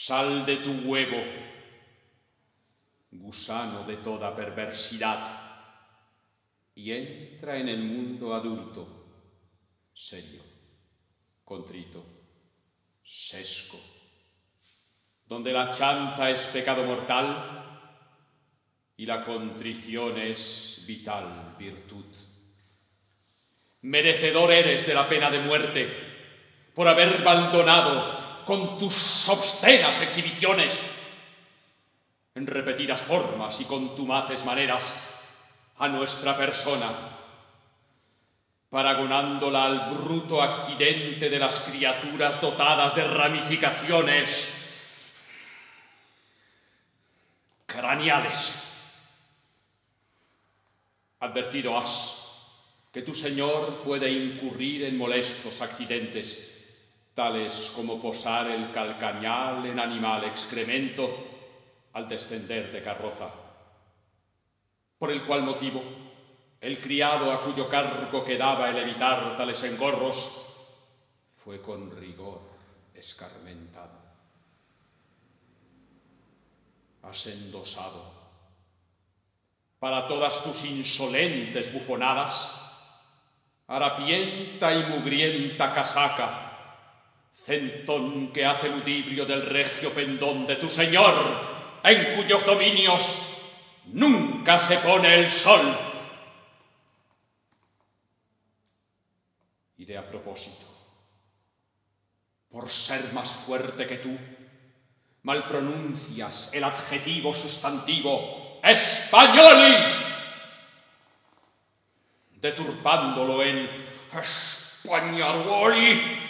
Sal de tu huevo, gusano de toda perversidad, y entra en el mundo adulto, serio, contrito, sesco, donde la chanza es pecado mortal y la contrición es vital virtud. Merecedor eres de la pena de muerte por haber abandonado con tus obscenas exhibiciones en repetidas formas y contumaces maneras a nuestra persona, paragonándola al bruto accidente de las criaturas dotadas de ramificaciones craneales. Advertido has que tu Señor puede incurrir en molestos accidentes, tales como posar el calcañal en animal excremento al descender de carroza. Por el cual motivo, el criado a cuyo cargo quedaba el evitar tales engorros fue con rigor escarmentado. Has endosado para todas tus insolentes bufonadas, harapienta y mugrienta casaca, centón que hace ludibrio del regio pendón de tu señor, en cuyos dominios nunca se pone el sol. De a propósito, por ser más fuerte que tú, mal pronuncias el adjetivo sustantivo españoli, deturpándolo en españaroli,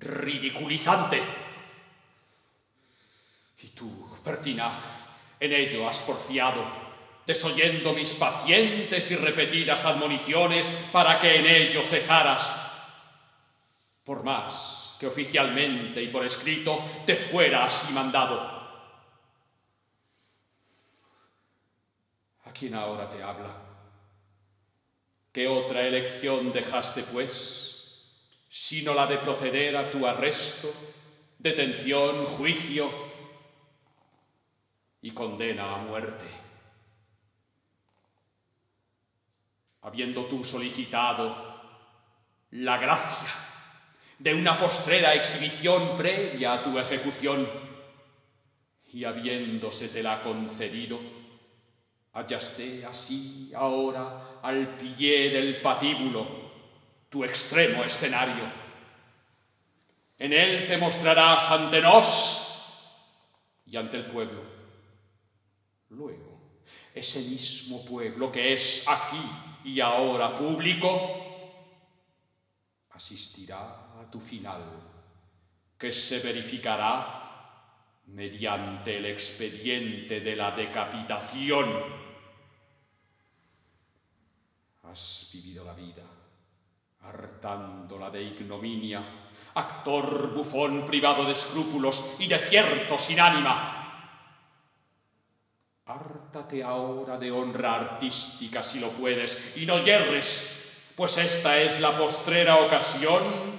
ridiculizante. Y tú, pertinaz, en ello has porfiado, desoyendo mis pacientes y repetidas admoniciones para que en ello cesaras. Por más que oficialmente y por escrito te fuera así mandado. ¿A quién ahora te habla? ¿Qué otra elección dejaste, pues, sino la de proceder a tu arresto, detención, juicio y condena a muerte? Habiendo tú solicitado la gracia de una postrera exhibición previa a tu ejecución, y habiéndosete-la concedido, hallaste así ahora al pie del patíbulo tu extremo escenario. En él te mostrarás ante nos y ante el pueblo. Luego, ese mismo pueblo que es aquí y ahora público, asistirá a tu final, que se verificará mediante el expediente de la decapitación. Has vivido la vida, hartándola de ignominia, actor bufón privado de escrúpulos y de cierto sin ánima. Hártate ahora de honra artística si lo puedes y no yerres pues esta es la postrera ocasión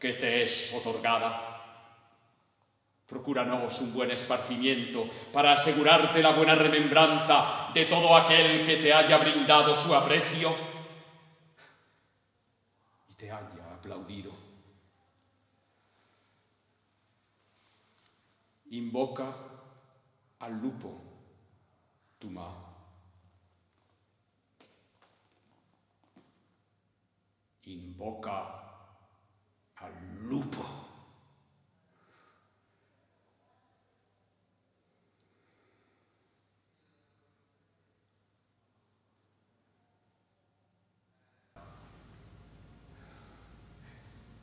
que te es otorgada. Procúranos un buen esparcimiento para asegurarte la buena remembranza de todo aquel que te haya brindado su aprecio y te haya aplaudido. Invoca al lupo, tu madre. invoca al lupo.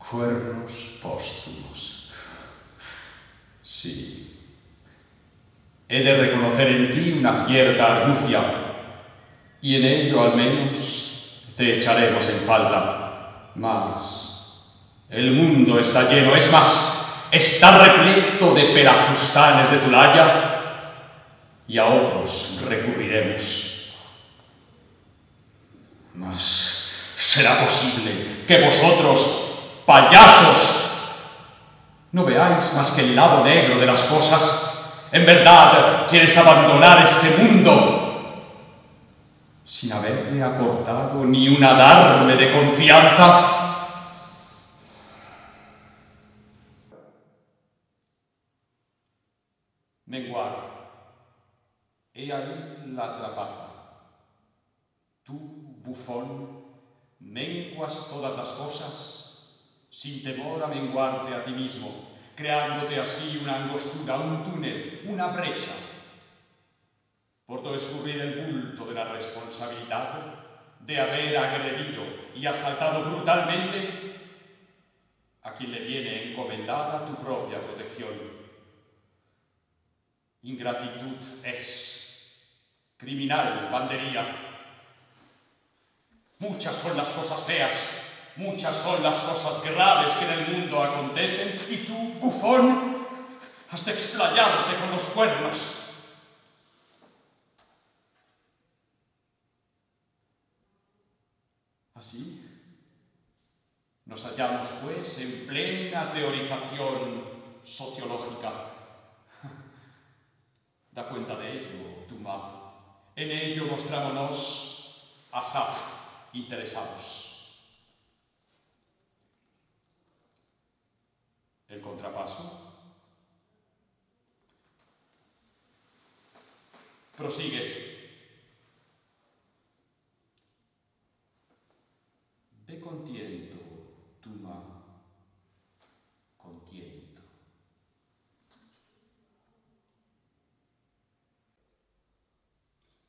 Cuernos póstumos. Sí. He de reconocer en ti una cierta argucia, y en ello al menos te echaremos en falta. Mas el mundo está lleno, es más, está repleto de pelafustanes de Tulaya y a otros recurriremos. Mas será posible que vosotros, ¡Payasos! ¿No veáis más que el lado negro de las cosas? ¿En verdad quieres abandonar este mundo? Sin haberle aportado ni un alarme de confianza. Menguar, he ahí la trapaza. Tú, bufón, menguas todas las cosas sin temor a menguarte a ti mismo, creándote así una angostura, un túnel, una brecha, por todo escurrir el bulto de la responsabilidad de haber agredido y asaltado brutalmente a quien le viene encomendada tu propia protección. Ingratitud es, criminal bandería. Muchas son las cosas feas Muchas son las cosas graves que en el mundo acontecen y tú, bufón, has de explayarte con los cuernos. Así, nos hallamos pues en plena teorización sociológica. Da cuenta de ello, Tumba. En ello mostrámonos asaz interesados. El contrapaso. Prosigue. Ve contiento, Tuma, contiento.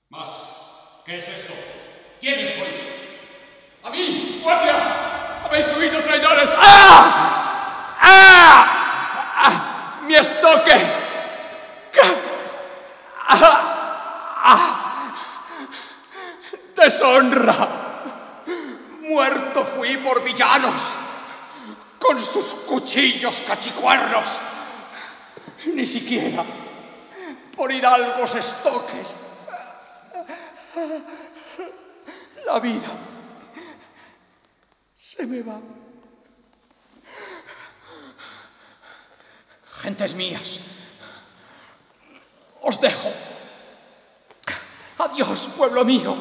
Más, ¿qué es esto? ¿Quiénes sois? ¡A mí, guardias! ¡Habéis huido, traidores! ¡Ah! Mi estoque. Deshonra. Muerto fui por villanos, con sus cuchillos cachicuernos. Ni siquiera por hidalgos estoques. La vida se me va. Gentes mías, os dejo. Adiós, pueblo mío.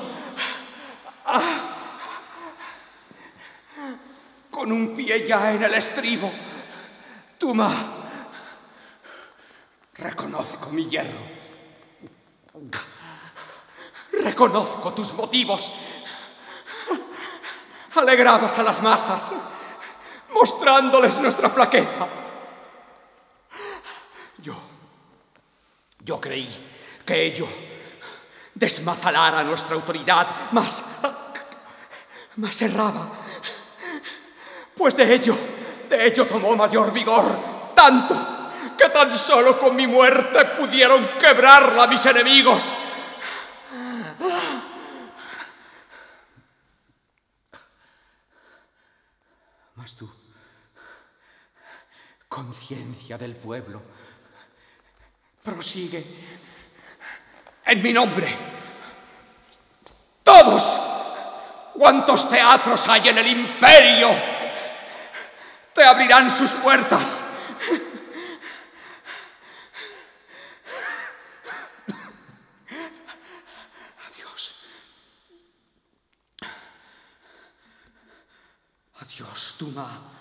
Con un pie ya en el estribo, Tuma, reconozco mi hierro. Reconozco tus motivos. Alegrabas a las masas, mostrándoles nuestra flaqueza. Yo creí que ello desmazalara nuestra autoridad, más, más erraba. Pues de ello, de ello tomó mayor vigor, tanto que tan solo con mi muerte pudieron quebrarla mis enemigos. Mas tú, conciencia del pueblo, Prosigue. En mi nombre. Todos cuantos teatros hay en el imperio te abrirán sus puertas. Adiós. Adiós, Tuma.